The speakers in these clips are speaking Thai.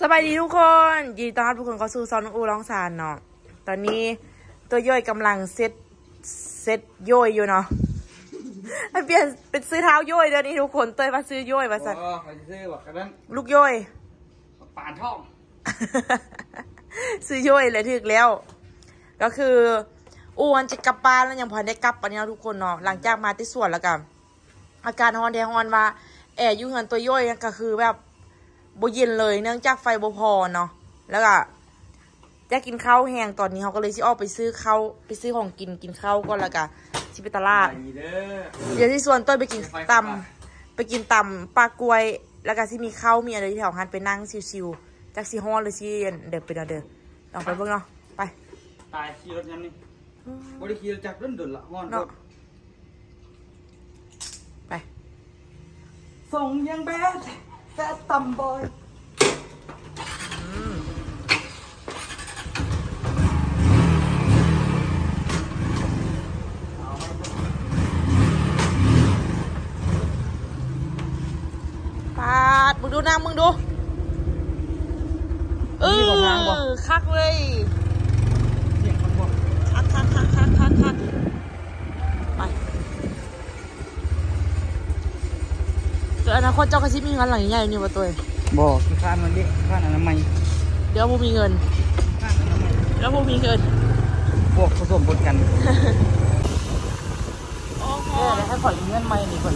สบายดีทุกคนยินดีต้อนรับทุกคนเข้าสู่ซอนอูร้องซานเนาะตอนนี้ตัวย่อยกำลังเซตเซตย่อยอยู่เนาะให้เปลี่ยนเป็นซื้อเท้าย่อยเดี๋ยวนี้ทุกคนเต้ยมาซื้อย่อยมาสัตว์เออไปซื้อบอกกันนั้นลูกย่อยป่านท่อง ซื้อย่อยเลยถึกแล้ว ก็คืออ้วนจะกลับบ้านแล้วยังพอได้กลับปะเนี่ยทุกคนเนาะหลังจากมาที่สวนแล้วกันอาการฮอนแดงฮอนว่าแอร์อยุ่งเงินตัวย่อยก็คือแบบ บเย็นเลยเนื่องจากไฟบ่พอเนาะแล้วก็จะกินข้าวแห้งตอนนี้เขาก็เลยสิออกไปซื้อข้าวไปซื้อของกินกินข้าวก่อนแล้วก็ชิไปตลาดไปเด้อเดี๋ยวที่ส่วนต้นไปกินไปตครับำไปกินตำปลากล้วย แล้วก็ที่มีข้าวมีอะไรที่แถวหันไปนั่งชิวๆจากซีฮอนหรือซีเดินไปเนาะเดินลองไปเบิ่งเนาะไปตายขี่รถยังนี่บริขี่รถจักรรุ่นดุลละห้อนเนาะรถไปส่งยังแบด แต่ตำบอยปาดมึงดูนางมึงดูเออคักเลย เสียงมันบอก คักคักคักคักคักคักไปเดี๋ยวอ นาคตเจ้าก็ชิมีเงินหลังใหญ่ๆนี่วะตัวเองบอกคือข้านมันดิข้านอนามัยเดี๋ยวบูมีเงินข้านอนามัยแล้วบูมีเงินพวกผสมปนกันโอ้โหเออแล้วให้ข่อยมีเงินใหม่นี่ข่อย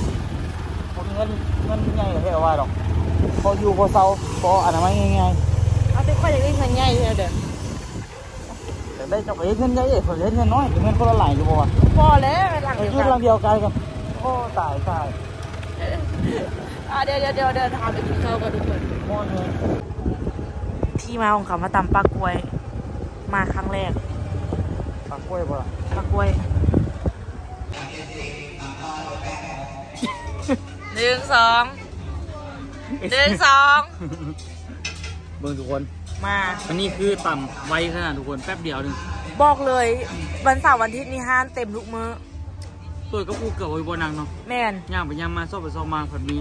พอมีเงินเงินใหญ่ก็ให้เอาไว้หรอกพออยู่พอเซาพออนามัยง่ายเอาแต่ค่อยอยากได้เงินใหญ่เลยเด้อๆแต่ได้จับเอ้เงินใหญ่เอ้ข่อยเล่นเงินน้อยแต่เงินคนละหลายอยู่บ่วะพอแล้วไปหลังไอ้เดียวที่กันเราเดียวกันกันโอ้ตายตายอะ เดี๋ยวเดี๋ยวเดี๋ยวเดี๋ยวทำไปกินข้าวกันทุกคนโมดเลยที่มาของเขามาตำปลากล้วย มาครั้งแรกปากกล้วยบ่ล่ะปลากล้วยหนึ่งสองหนึ่งสองเบิ่งทุกคนมา อันนี้คือต่ำไวขนาดทุกคนแป๊บเดียวหนึงบอกเลยวันเสาร์วันอาทิตย์นี้ห้านเต็มทุกมื้อตัวก็กูเกือบไว้บนนังเนาะแม่นย่างไปย่างมาซ่อมไปซ่อมมาผัดมี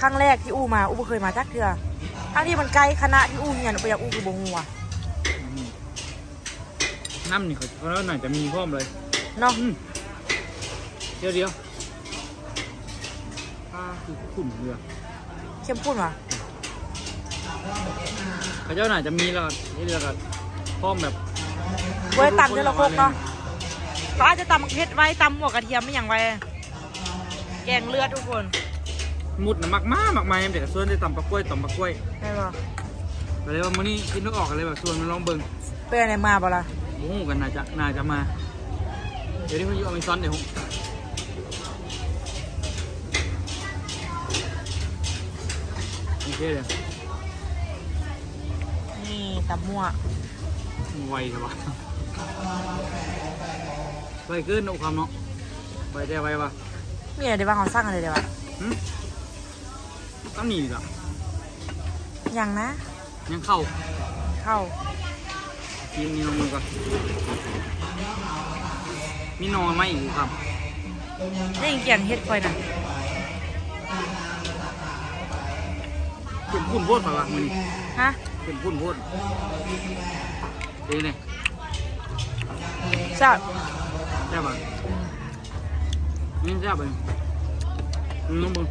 ครั้งแรกที่อู้มาอู้บ่เคยมาจักเทื่อทั้งที่มันไกลคณะที่อู้เนี่ยหนูไปอยากอู้คือบงหัวน้ำนี่เขาเขาแล้วหน่อยจะมีพร้อมเลยเนาะอืมเดี๋ยวเดียวอ่าคือขุ่นเรือเข้มข้นว่ะเขาเจ้าหน่อยจะมีแล้วก็นี่แล้วก็พร้อมแบบไว้ตำเดี๋ยวเราโคกเนาะก็อาจจะตำเผ็ดไว้ตำหัวกระเทียมไม่อย่างไว้แกงเลือดทุกคน มุดนะมักมากมักมายเด็กส่วนได้ต่ำปลากล้วยต่ำปลากล้วยได้ปะก็เลยว่ามื้อนี้คิดนึกออกกันเลยแบบส่วนมันลองเบิ่งเป็นอะไรมาปะล่ะโอ้โหกันน่าจะน่าจะมา เดี๋ยวนี้เขาอยู่อเมซอนเดี๋ยวผมโอเคเลยนี่ตำมั่วไวใช่ปะไวขึ้นอุคำเนาะไวแต่ไวปะมีอะไรได้บ้างเขาสร้างอะไรได้บ้างหึ ต้องหนีดีกว่ายังนะ ยังเข้า เข้าทีมนี้ลงมือก่อนมีนอนไหมอีกครับนี่เกี่ยงเฮ็ดคอยนะเข็มพุ่นโพดไปวะมือนี้ฮะเข็มพุ่นโพดเอ้เนี่ยใช่ใช่ปะนี่ใช่ปะอืมน้องบึง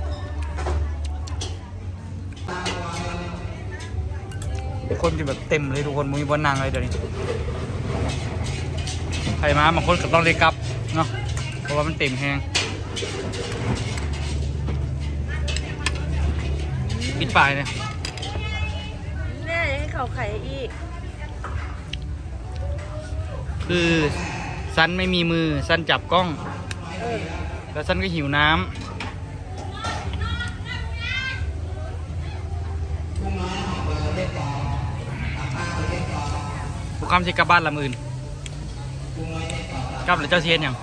คนจะแบบเต็มเลยทุกคนมีบนนางเลยเดี๋ยวนี้ใครมาบางคนก็ต้องเลยกลับเนาะเพราะว่ามันเต็มแหงปิดปลายเนี่ยแน่ให้เขาไข่อีก คือซันไม่มีมือซันจับกล้องเออแล้วซันก็หิวน้ำ บุคคำสิกลับบ้านลำอื่นกลับหรือเจ้าเซียนยัง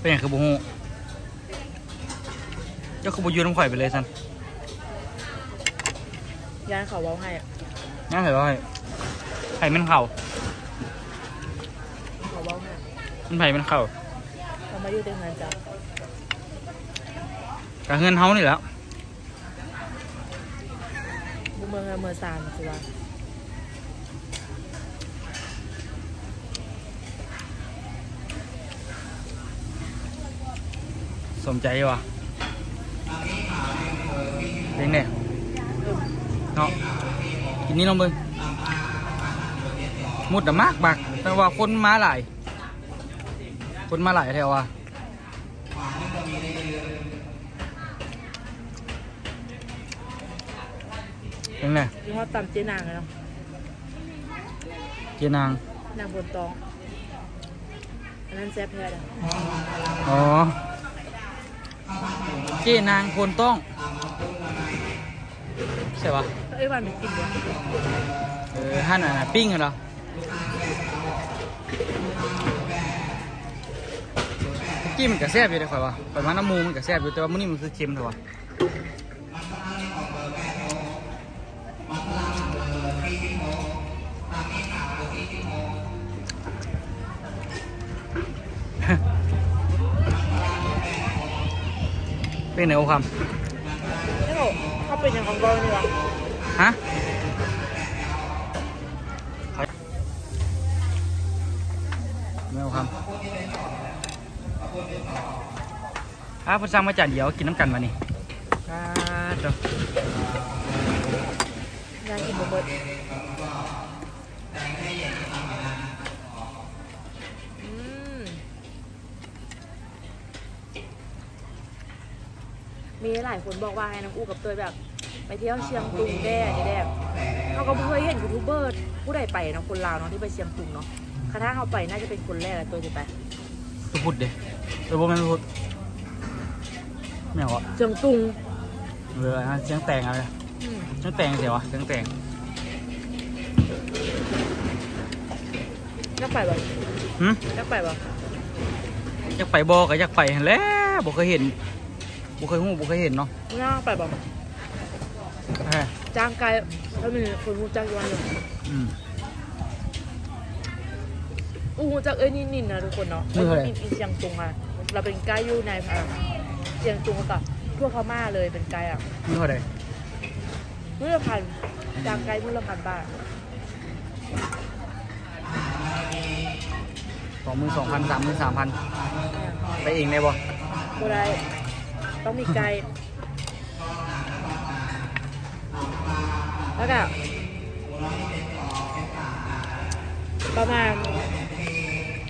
เป็นอย่างคือบุฮูเจ้าคือบุยูน้ำข่อยไปเลยซันยานเขาเว้าให้อะงั้นเหรอไอ้ไผ่มันเข่าเขาเว้าให้มันไผ่มันเข่าเขามาอยู่เต็มงานจ้ะกับเงินเฮานี่แหล้วเมืองละเมือซานคือว่า สมใจวะเป็นเนี่ยเนาะกินนี้ลองเบิ่งมุดอะมากบักแต่ว่าคนมาหลายคนมาหลายแถวว่ะเป็นไงที่เขาตำเจนางอะเนาะเจนางนางบนตองอันนั้นแซ่บแท้เลยอ๋อ เจนางคนต้อง ใช่ปะเอ้ยวันไปกินเลยเออฮั่นอะปิ้งเหรอเมื่อกี้มันก็แซ่บอยู่เลยข่อยวะข่อยว่าน้ำมูมันก็แซ่บอยู่แต่ว่ามื้อนี้มันคือเค็มเถอะวะ เป็นไงโอคนี่โหเขาเป็นอย่างของเราเนี่ยวะำฮะไม่เอาคำอะพอสั่งมาจานเดียวกินน้ำกันมานี่อ่าเจ้ายางกินบะเบิดอืม มีหลายคนบอกว่าให้น้องอู้กับเตยแบบ ไปเที่ยวเชียงตุงแด่นี่แด่เขาก็บ่เคยเห็นยูทูบเบอร์ผู้ใดไปเนาะคนลาวเนาะที่ไปเชียงตุงเนาะคณะเขาไปน่าจะเป็นคนแรกแหละตัวจะไปตัวพุดเด้ตัวพวกแม่นพุดไม่เอาอะเชียงตุงเออฮะเสียงแต่งอะไรอืมเสียงแต่งเสียวะเสียงแต่งอยากไปบ่หึอยากไปบ่อยากไปบอก็อยากไปหั่นแหล้วบ่เคยเห็น บ่เคยหูบ่เคยเห็นเนาะน่าไปบ่เอ้ยจ้างไกลถ้ามีคนรู้จักอยู่วันหนึงอืมอู้รู้จักเอ้ยนินนินนะทุกคนเนาะมืออะไรนินนินเชียงตุงอะเราเป็นไกด์อยู่ในอ่าเชียงตุงกับทั่วพม่าเลยเป็นไกด์อะนี่เท่าไหร่มื้อละพันจ้างไกด์มื้อละพันบาทสองหมื่นสองพันสามหมื่นสามพันไปเองได้บ่บ่ได้ ต้องมีไกด์แล้วก็ประมาณ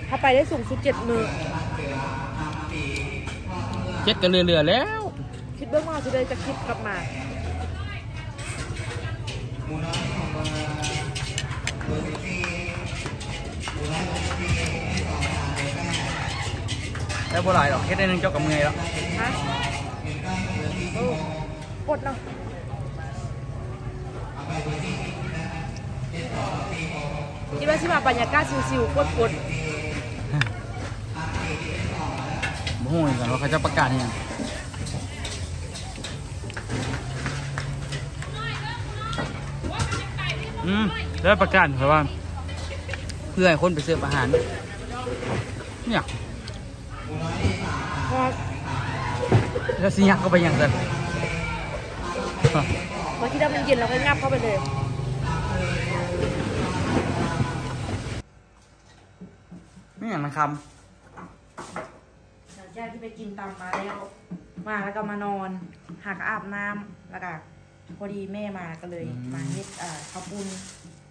ถ้าไปได้สูงสุดเจ็ดมือเจ็ดกันเรือๆแล้ว คิดเบื้องว่าจะได้จะคิดกลับมาแล้วบ่หลายดอกเฮ็ดได้หนึงเจ้ากับเมื่อยแล้วฮะโอ้ กดเนาะคิดว่าชิมาบรรยากาศชิวๆกดกดบ่ฮู้เหมือนกันว่าเขาจะประกาศอิหยังอืมแล้วประกาศเพราะว่า เพื่อให้คนไปเสิร์ฟอาหาร เนี่ยเพราะแล้วสิยักเข้าไปอย่างนั้นเมื่ อกี้ถ้ามันเย็นเราก็งับเข้าไปเลยนี่อย่างนะคหลังจากที่ไปกินตำมาแล้ว มาแล้วก็มานอน หากอาบน้ำแล้วก็พอดีแม่มาก็เลย มาเฮ็ดเอ่อข้าวปุ้น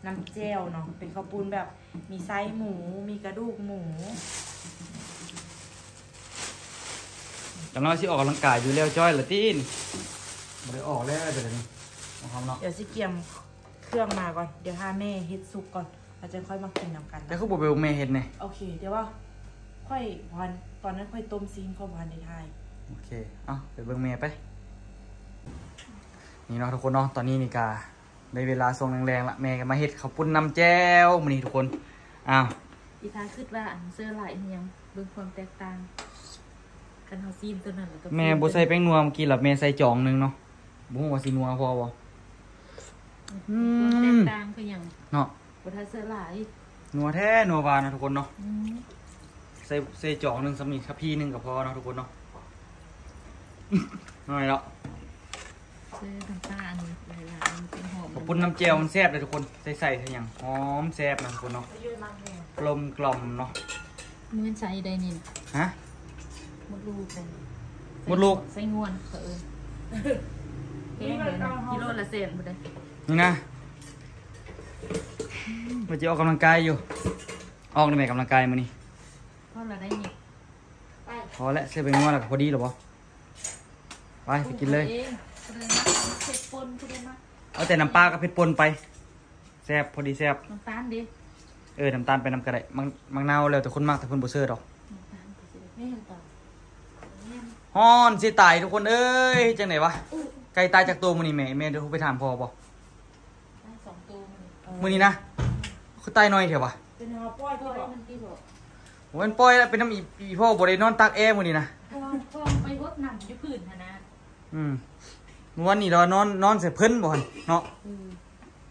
น้ำเจลเนาะเป็นข้าวปุ้นแบบมีไส้หมู มีกระดูกหมูำจังเราสิออกกำลังกายอยู่แล้วจ้อยละตีนบ่ได้ออกแล้วเดี๋ยวนี้ เอาคำเนาะเดี๋ยวสิเกียมเครื่องมาก่อน เดี๋ยวให้แม่เฮ็ดซุปก่อนเราจะค่อยมากินน้ำกันแต่นะคือบ่เบลเมเฮ็ดไงโอเค เดี๋ยวว่า ค่อยวันตอนนั้นค่อยต้มซีนข้าววันในไทยโอเค เอาไปเบิ่งเมย์ไป นี่เนาะทุกคนเนาะ ตอนนี้นี่กาได้เวลาส่งแรงๆละแม่ก็มาเฮ็ดข้าวปุ้นน้ำแจ่วมื้อนี้ทุกคน อ้าวอีทาคิดว่าอันเสื้อลายอิหยังเบิ่งความแตกต่างกันเฮาซีนตัวนั้นแล้วก็แม่บ่ใส่แป้งนัวเมื่อกี้ล่ะแม่ใส่จองหนึงเนาะบ่ฮู้ว่าสินัวพอบ่ อืความแตมกต่างคือหยังเนาะบ่ทันเสื้อลายนัวแท้นัวหวานนะทุกคนเนาะอืมใส่ใส่จองหนึงสำนีครับพี่หนึงก็พอเนาะทุกคนเนาะ น้อยแล้วซื้อน้ำตาลหลายๆมันเป็นหอมขอบคุณน้ำเจียวมันแซ่บเลยทุกคนใส่ใส่ทั้งอย่างหอมแซ่บนะทุกคนเนาะยุ่ยมากเลยกลมกล่อมเนาะมือใส่ได้นี่ฮะ มดลูกเลยมดลูก ใส่งวนเขินแกงเลยนะกิโลละเศษหมดเลย นี่นะมันจะออกกำลังกายอยู่ ออกในแม่กำลังกายมานี่เพราะเราได้นี่ไปพอแล้วเสื้อไปงัวแล้วก็พอดีหรอปะไปไปกินเลยเองคุณเลยนะเผ็ดปนคุณเลยนะเอาแต่น้ำปลากับเผ็ดปนไปแซ่บพอดีแซ่บน้ำตาลดิเออน้ำตาลไปน้ำกระไดมังมังนาวแล้วแต่คนมากแต่คนบ่เชื่อดอกน้ำตาลไปสิไม่เห็นต่อเนี่ยฮอนสิตายทุกคนเอ้ยจังไหนวะไก่ตายจากตัวมือนี่แม่แม่เดี๋ยวไปถามพ่อบ่ได้สองตัว มันมือนี้นะคือตายน้อยเถอะวะเป็นหอป้อยก็ที่บอกมันที่บอกโอ้ยมันปล่อยแล้วเป็นน้ำอีอีพ่อบ่ได้นอนตักแอร์มือนี้นะพอพอไปรดน้ำอยู่พื้นนะนะอืมเมื่อวันนี้เรานอนนอนใส่เพิ่นบ่หั่นเนาะเออ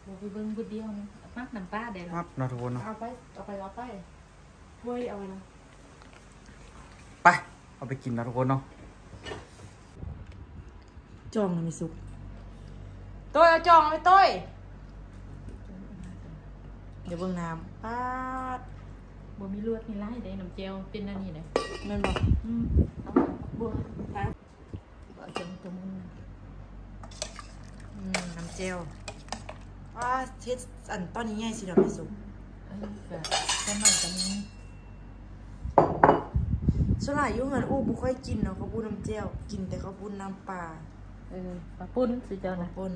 บอกไปเบิ่งบุดเดียวนะมักน้ำปลาได้หรคอรับเนาะทุกคนเนาะเอาไปเอาไปเอาไปถ้วยเอาไปนะไปเอาไปกินเนาะทุกคนเนาะจองนะมีสุกต้อยเอาจองเอาไปต้อย เดี๋ยวเบิ่งน้ำปาดบ่มีลวดมีไล่ได้น้ำเจลเป็นอันนี้เลยแม่นบอกอืมเอาบัวไปเอาจนตัวมุนนะอืมน้ำเจลว่าเทสอันตอนนี้ง่ายสิเดี๋ยวมีสุกเออก็ก็หน่อยก็มีส่วนหลายอยุ่งเงินอู้บุค่อยกินเนาะเขาพูดน้ำเจลกินแต่เขาพูดน้ำปลาเออปลาปุ้นสิเจ้านะ ปน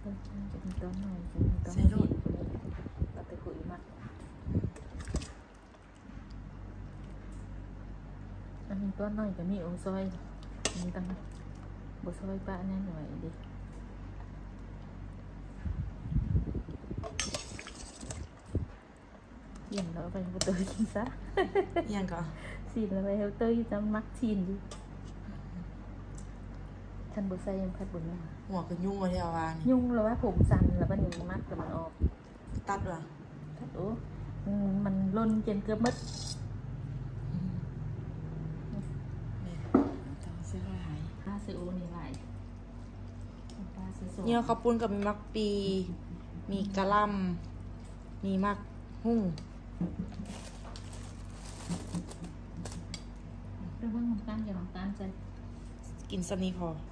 เออ จะมีตัวหน่อยจะมีตัวสีเราไปคุยมาอันนี้ตัวหน่อยก็มีโอซอยมีตั้ งบซอยปลาแน่หน่อยดิเยี่ยมแล้วไปบุตรกินซะอิหยังก็ซีนแล้วไปเฮลเตอร์จะมักซีนดิท่านบุษยังพัดบุญมาหัวก็ยุ่งมาที่เอาวานี่ยุ่งแล้วว่าผมสั่นแล้วมันยังมักแต่มันออก ตัดว่ะทัดโอ้อืมมันล่นจนเกือบหมดเนี่ยจะเอาเสื้อผ้าหายปลาซื้อโอนี่หลายปลาซื้อสดเนี่ยข้าวปุ้นกับมีมักปี มีกะหล่ำมีมักหุ่งเรื่องน้ำตาลอย่าน้ำตาลใจกินสำนีพอหลายแล้วนี่ยักษ์สดนำมันนี่นะเฮ็ดจืดส่งจืดยังแบบเซ็ตต่ำบอยน้ำตาลใส่ไม่ได้ค่ะโอ้ยเนื้อหน่อยเว้ยง่ายๆเฮือยังอยู่อืมบเอาตัวมุ้นนั่นมาอันนี้มันตักนิดหน่อยอืมเฮ็ดหยังบ่ได้ต้มซีนใส่เอาเฮ็ดนี่คือ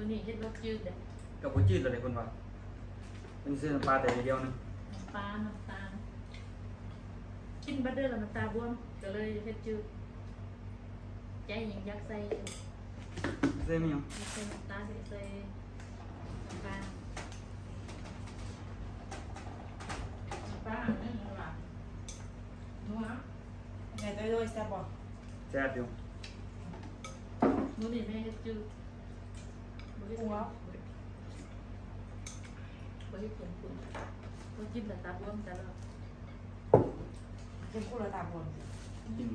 มื้อนี้เฮ็ดรสจืดเด้อกับบ่จืดเลยคนว่าเป็นเสื้อน้ำปลาแต่เดียวนึงน้ำปลาน้ำตาลกินบัดเดอร์แล้วน้ำตาบวมก็ หยังอยากใส่น้ำตาลอยากใส่น้ำปลาน้ำปลาอันนี้หวานนัวไงตัวด้วยแซ่บบ่แซ่บอยู่มื้อนี้แม่เฮ็ดจืดบ่เฮ็ดจืดบ่เฮ็ดผงปุ๋ยบ่จิ้มแต่ตาบวมแต่ละเป็นคู่ละตามคนกิน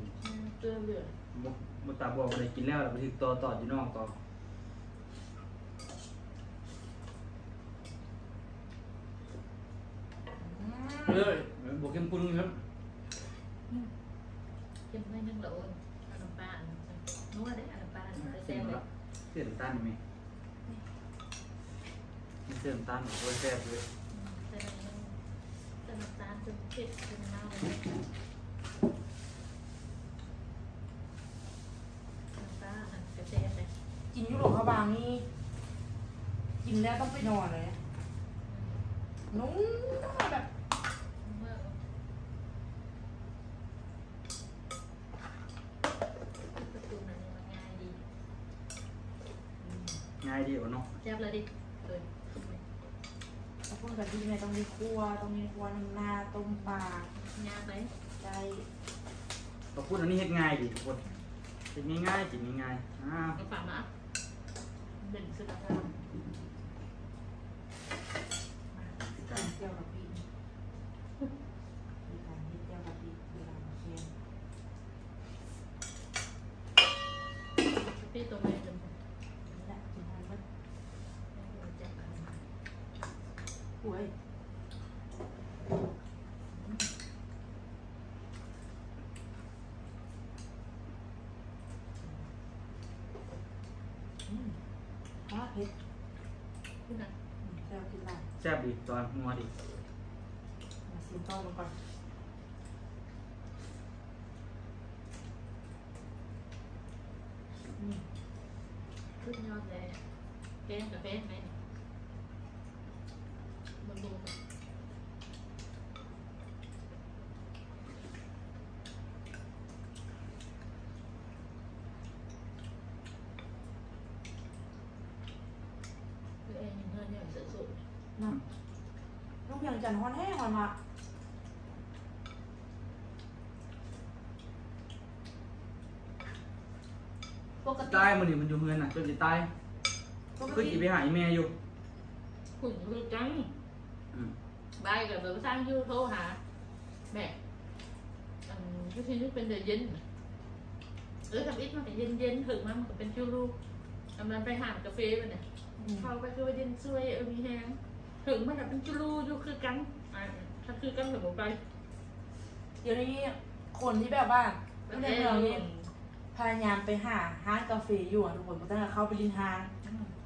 เกลือเหลือบ่บ่ตาบอกบ่ได้กินแล้วแล้วไปถึงต่อต่ออยู่นอกต่อเลยบ่เข้มข้นครับเค็มให้นึงละโอนเอาน้ำปลาอันนั้นใส่นัวเด้เอาน้ำปลาอันนั้นใส่เส้แซ่นบเลยละเส้นตันไหม มีเส้นตันโอ้ยแซ่บเลยใส่น้ำตาลใส่น้ำตาลผ็ดเป็นมากเลยน้ำตาอันกระเทียมเลยกินยุโรปเขาบางนี่กินแล้วต้องไปนอนเลยนุ่มแบบเมื่อประตูนั้นมันง่ายดีง่ายดีกว่าเนาะแซ่บเลยดิเลย ถ้าพูดแบบที่แม่ต้องมีครัวต้องมีครัวน้ำนาต้มปลาง่ายไหมใจเราพูดอันนี้เฮ็ดง่ายดีทุกคนเฮ็ดง่ายๆกินง่ายๆอ่าเอาฝามาเด่นสุดแล้วการเจียวกับปีมีการเฮ็ดเจียวกับปีเวลาเชียน พี่ตัวไม่จำ นี่แหละกินทานมัน จับกัน ป่วยอืม เผ็ดขึ้นะอืมเจียวกินหลายแซ่บดีตอนนัวดีมาซิมต้อมันก่อนขึ้นยอดเลยแกงกับเป็นไหมมันดูคือเองเงินเนี่ยสุด นะลูกยัง จันทร์ฮอนแห้งฮอนมาปกติตายมันนี่มันอยู่เฮือนน่ะจนสิตายปกคือติสิไปหาอีแม่อยู่หุ่นคือจังอืม บายกับแบบสร้างยูโทรหาแม่อันยูทีนี้เป็นเดือนเย็นเออทำอิฐมันเย็นเย็นๆถึงมันมันก็เป็นชูรูกำลังไปหานกาแฟมันเนี่ยอืมเข้าไปคือว่าเย็นช่วยเออมีแฮง ถึงมันแบบเป็นชูรูอยู่คือกันอ่าถ้าคือกันถึงไปเดี๋ยวนี้คนที่แบบว่าแล้ไม่วได้แต่เมืองเอนี้งพยายามไปหาห้างกาแฟอยู่อะทุกคนก็ต้องเข้าไปรินห้าง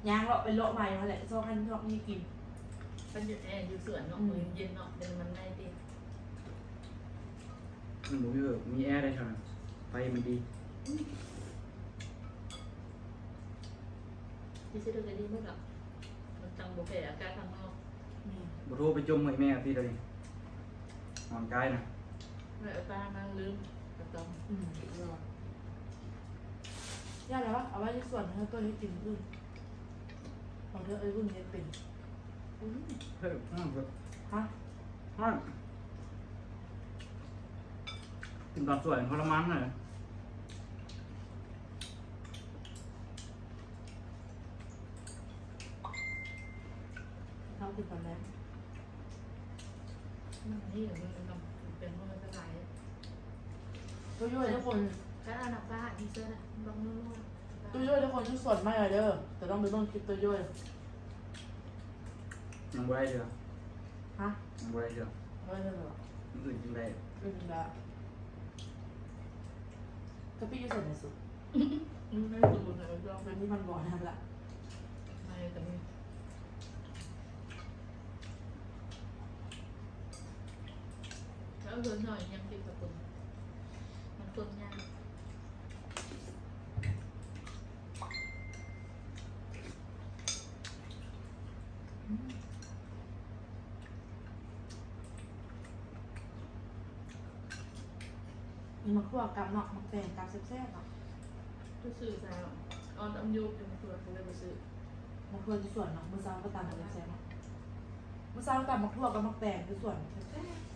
ย่างเลาะไปเลาะมาอย่างนั้นแหละชอบให้ชอบนี่กินเป็นอยู่แอร์อยู่สวนเนาะอืมเย็นเนาะเป็นมันได้ดีมันบ่มีเออมีแอร์ได้เท่านั้นไฟมันดีที่ซื้อได้ดีเมื่อกับมันจังบุฟเฟ่อากาศข้างนอกนี่ บ่โทรไปจมให้แม่พี่เลยนอนกายนะไม่เอาตามาลืมกระตองอืมสุดยอดย่าแล้ววะเอาไว้ในส่วนให้ตัวนี้กินอื่นของเธอเอ้ยรุ่นนี้เป็นอืมเฮ้ยอืมเฮ้ยฮะอืมกินตอนสวยทรมานหน่อย เขากินตอนแรกนี่มันเป็นมันเป็นหลายตัวย่อยทุกคนก็อันดับบ้าดีเซอร์นะบางนู่นตัวย่อยทุกคนที่ส่วนไม่เลยเด้อแต่ต้องไปต้นคลิปตัวย่อยยังบ่ได้เด้อฮะยังบ่ได้เด้อเอาไว้เถอะเหรอมันอื่นกินได้ไม่เป็นไรกะปิอยู่ใส่ในสุดไม่สูดเลยลองเป็นที่มันบอกนั่นแหละไม่แต่ไม่ แล้วเดินหน่อยยังติดกับคนมันคนยากมีมะขั่วกับเนาะมะแตงกับแซ่บๆเนาะก็ซื้อแล้วออนตำยูเป็นตัวเขาเลยไปซื้อมะขั่วที่ส่วนเนาะมื้อเช้าก็ตำกับแซ่บๆเนาะมื้อเช้าก็ตำมะขั่วกับมะแตงที่ส่วนแซ่บๆ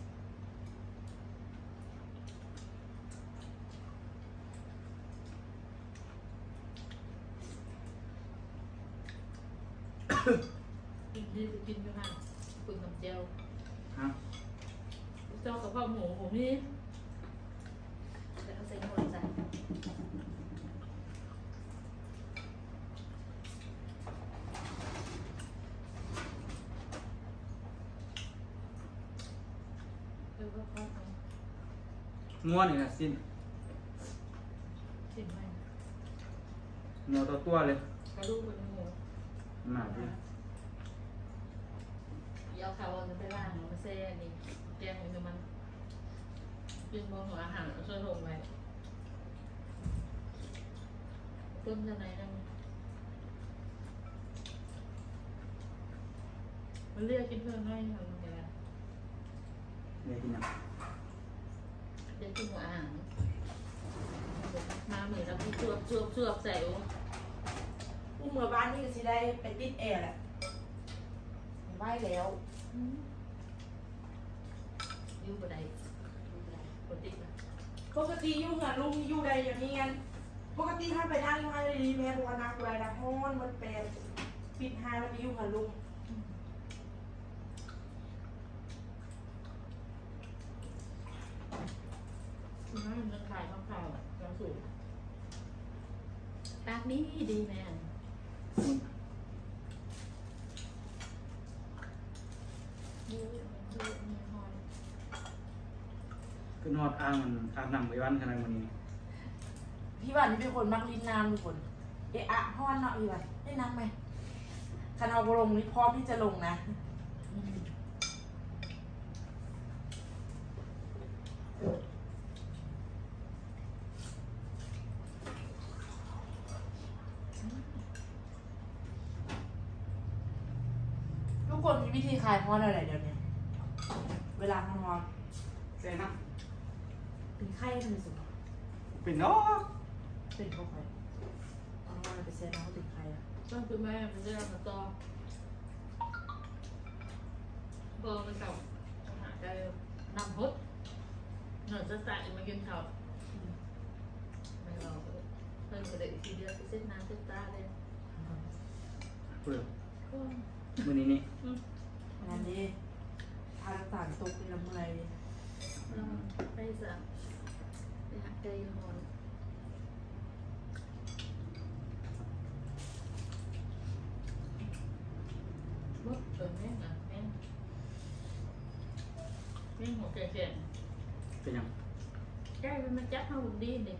กินดีไปกินอยู่ห่างคุณกับเจลฮะเจ้ากับข้าวหมูผมนี่แล้วใส่หมดใส่แล้วก็ข้าวทงัวนี่นะสิ้นำสิ่งใหม่งัวตัวตัวเลย กระดูกเป็นหมู หนาดี ยาวเขาจะไปล่างมาเซ่นี่แกงของมัน อ กินมองหัวอาหารสนุกไว้ ต้นจะไหนนั่งมันเรียกกินเพื่อนง่ายทำไงเดี๋ยวกินอะเดี๋ยวกินหัวอาหารมาเหมือนเราพี่ชวบชวบชวบใส่โอ้ผู้เมื่อบ้านนี่ก็สิได้ไปติดแอร์แหละไหวแล้วยูบไดปกตินะปกติอยู่เหือนลุงอยู่ใดอย่างนี้งั้น ปกติถ้านไปทางอยู่ให้ดีแม่บัวนักไว้นะฮ้อนมันแปลนปิดหายมันไปอยู่เหือนลุงคุณแม่มันขายข้าวขาวอะเราสูงปากนี้ดีแม่ยูยูมีฮอนอดอ่างมันอาบน้ำไว้วันขนาดวันนี้ พี่วันนี่เป็นคนมักลิ้นน้ำทุกคนเอะอะฮ้อนเนาะพี่วันได้น้ำไหมคันเอาบลงนี่พร้อมที่จะลงนะ อืม ทุกคนมีวิธีคลายฮ้อนอะไรเดี๋ยวนี้ เวลาฮ้อน ใส่น้ ๆเป็นไข้ทำไมสุดำเป็นเนาะ เป็นพวกใครเอาน้ำมันไปเซ็นน้ำเป็นไข้อะ ก็คือแม่มันจะมาต่อ เบอร์มันเก่าหาได้นำฮดหน่อยจะใส่มากินเขาไม่รอเพิ่นก็ได้ทีเดียวไปเส้นน้ำเส้นตาเลยเปลือกก็มื้อนี้นี่งานนี้ทานสารตกในลำไรเราไปสั่งไปหาใจฮอนมดเออแม่งอะแม่ง แม่งหัวแก่ๆเป็นหยังใช่มันมาจับเอาหุ่นดีนี่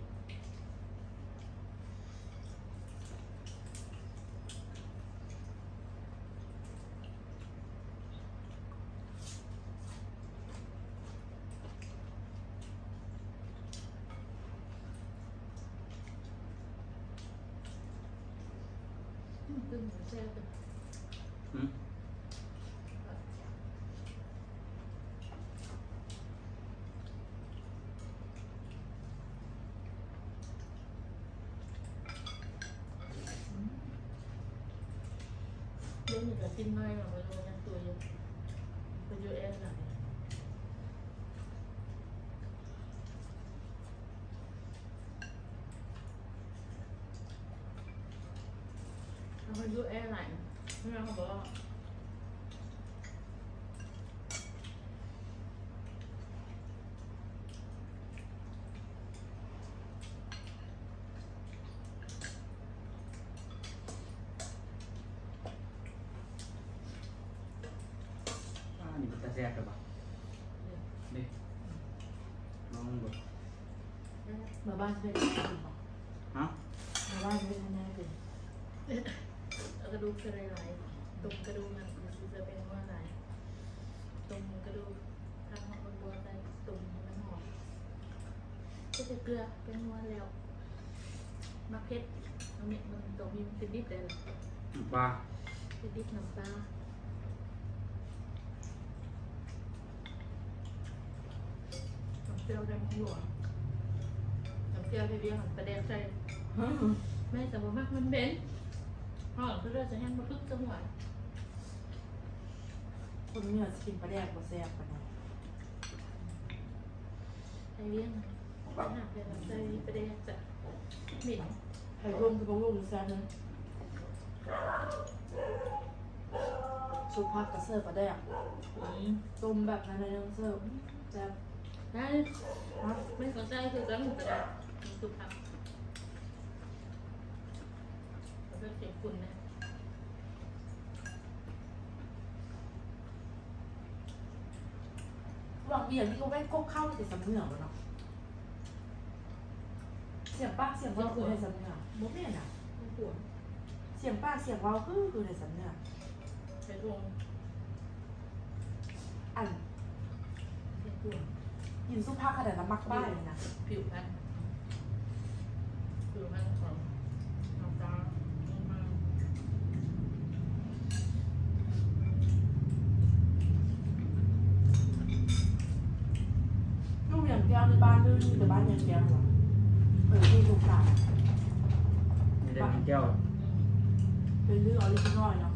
อืมตึงหัวแซ่บเลยหืม เล่นอยู่กับกินไม้แบบว่าเรายังตัวอยู่ไปอยู่แอนไหน เราไปอยู่แอนไหนไม่รู้เขา บอกว่าอ่านี่เป็นตาแซ่บเลยปะนี่ลองดูมาบ้านจะเป็นยังไงบ้างฮะมาบ้านจะเป็นยังไงเป็นเอากระดูกอะไรไหลตรงกระดูกมันมันจะเป็นว่าอะไรตรงกระดูกทางของมันบัวใจตรงมันหอมก็จะเกลือเป็นนัวแล้วมะเพ็ดมันมีมันตรงมีมันติดดิบเลยปลาติดดิบน้ำปลาน้ำเปรี้ยวได้หลวงน้ำเปรี้ยวไปเบี้ยของประเด็นใส่แม่แต่ว่ามากมันเบน ห่อนก็เลือดจะแห้งมาพึกจังหวะคนเหนือสกินปลาแดกปลาแซ่บกันนะไอเลี้ยงขนาดเป็นใจประเด็นจะหมิ่นไข่ร่วมกับร่วมแซ่บเลยชุดพักกับเสิร์ฟปลาแดกต้มแบบนั้นเลยน้องเสิร์ฟแซ่บได้ฮะไม่สนใจคือจะหมุนประเด็นมีทุกครั้ งแล้วก็เก็บคุณนะหวังเบียร์นี่ก็ไม่กบเข้าแต่สำเนียงแล้วเนาะเสียงปากเสียงเว่าคือในสำเนียงมุกเนี่ยนะไม่ปวดเสียงปากเสียงเว่าคือคือในสำเนียงใช้รวงอันใช้ปวดกินซุปผักขนาดน้ำมักบ้านเลยนะผิวพรรณผิวพรรณของน้ำตาลมาก ลูกอย่างแก้วใน บ้านลื่นแต่บ้านอย่างแก้วหรอเออที่ลูกสาวมีแต่มีแก้ว เป็นเรื่องออริจินอลเนาะ